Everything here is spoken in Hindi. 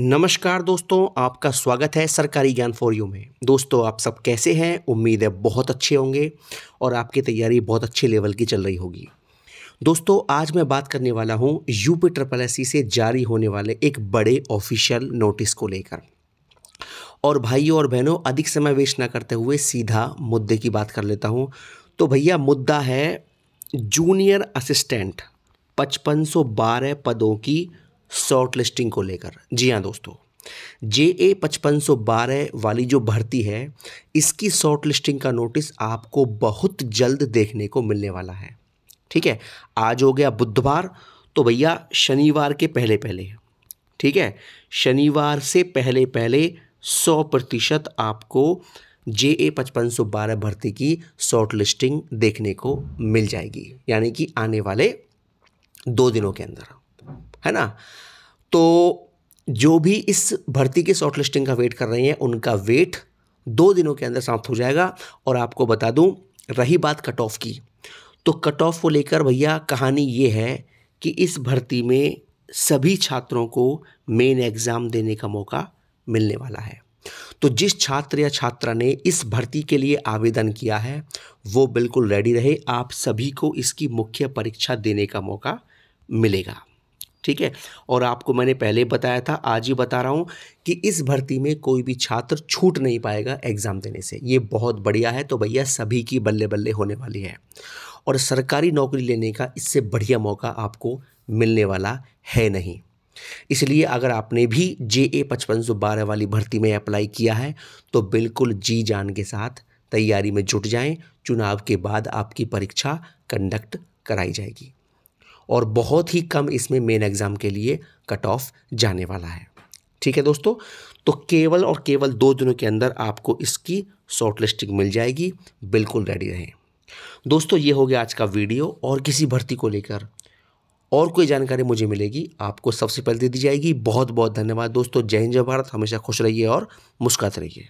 नमस्कार दोस्तों, आपका स्वागत है सरकारी ज्ञान फॉर यू में। दोस्तों, आप सब कैसे हैं? उम्मीद है बहुत अच्छे होंगे और आपकी तैयारी बहुत अच्छे लेवल की चल रही होगी। दोस्तों, आज मैं बात करने वाला हूँ यूपी ट्रिपल एस से जारी होने वाले एक बड़े ऑफिशियल नोटिस को लेकर। और भाइयों और बहनों, अधिक समय वेस्ट ना करते हुए सीधा मुद्दे की बात कर लेता हूँ। तो भैया, मुद्दा है जूनियर असिस्टेंट, पचपन पदों की शॉर्ट लिस्टिंग को लेकर। जी हाँ दोस्तों, जे ए पचपन सौ बारह वाली जो भर्ती है, इसकी शॉर्ट लिस्टिंग का नोटिस आपको बहुत जल्द देखने को मिलने वाला है। ठीक है, आज हो गया बुधवार तो भैया शनिवार के पहले पहले ठीक है, शनिवार से पहले पहले सौ प्रतिशत आपको जे ए पचपन सौ बारह भर्ती की शॉर्ट लिस्टिंग देखने को मिल जाएगी, यानी कि आने वाले दो दिनों के अंदर। है ना? तो जो भी इस भर्ती के शॉर्ट लिस्टिंग का वेट कर रहे हैं, उनका वेट दो दिनों के अंदर समाप्त हो जाएगा। और आपको बता दूँ, रही बात कट ऑफ़ की। तो कट ऑफ़ को लेकर भैया कहानी ये है कि इस भर्ती में सभी छात्रों को मेन एग्ज़ाम देने का मौका मिलने वाला है। तो जिस छात्र या छात्रा ने इस भर्ती के लिए आवेदन किया है, वो बिल्कुल रेडी रहे। आप सभी को इसकी मुख्य परीक्षा देने का मौका मिलेगा। ठीक है? और आपको मैंने पहले बताया था, आज ही बता रहा हूँ कि इस भर्ती में कोई भी छात्र छूट नहीं पाएगा एग्ज़ाम देने से। ये बहुत बढ़िया है तो भैया सभी की बल्ले बल्ले होने वाली है। और सरकारी नौकरी लेने का इससे बढ़िया मौका आपको मिलने वाला है नहीं। इसलिए अगर आपने भी जे ए पचपन सौ बारह वाली भर्ती में अप्लाई किया है तो बिल्कुल जी जान के साथ तैयारी में जुट जाएँ। चुनाव के बाद आपकी परीक्षा कंडक्ट कराई जाएगी। और बहुत ही कम इसमें मेन एग्ज़ाम के लिए कट ऑफ़ जाने वाला है। ठीक है दोस्तों? तो केवल और केवल दो दिनों के अंदर आपको इसकी शॉर्ट लिस्टिंग मिल जाएगी। बिल्कुल रेडी रहें। दोस्तों, ये हो गया आज का वीडियो और किसी भर्ती को लेकर। और कोई जानकारी मुझे मिलेगी, आपको सबसे पहले दे दी जाएगी। बहुत बहुत धन्यवाद दोस्तों। जय हिंद, जय भारत। हमेशा खुश रहिए और मुस्कुराते रहिए।